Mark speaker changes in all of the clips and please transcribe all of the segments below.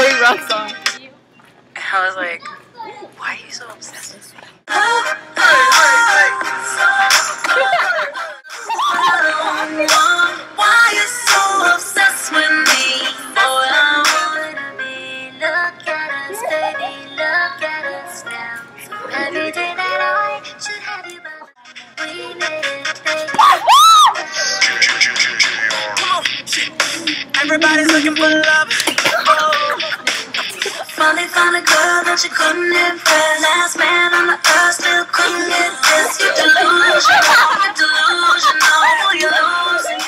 Speaker 1: Harry rock song.
Speaker 2: And I was like, why are you so obsessed with me?
Speaker 3: Why you so obsessed with me? Oh, I wanna be. Look at us, baby. Look at us now. Every day that I should have you by we made it, baby.
Speaker 4: Everybody's looking for love.
Speaker 3: Found a girl that you couldn't impress. Last man on the earth still couldn't get this. You're delusional, you're delusional, you're losing.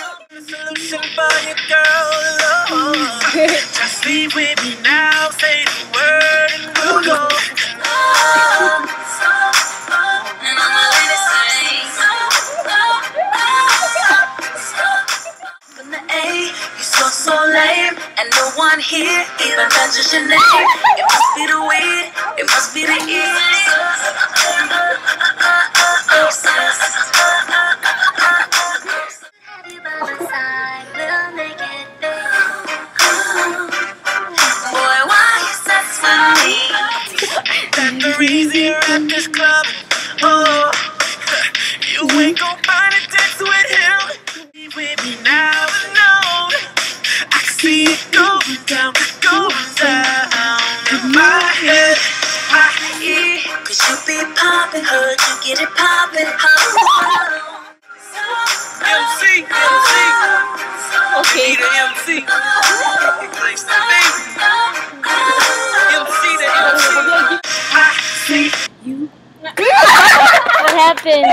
Speaker 4: Solution for your girl, Lord. Just leave with me now. Say the word and we'll go.
Speaker 3: So lame, and no one here even mentions your name. It must be the weed, it must be the E.
Speaker 4: The reason at this club. Oh,
Speaker 3: get it poppin'. Oh,
Speaker 4: MC, MC,
Speaker 1: Okay.
Speaker 4: be the MC. Place to be. MC the MC. I see
Speaker 1: What happened?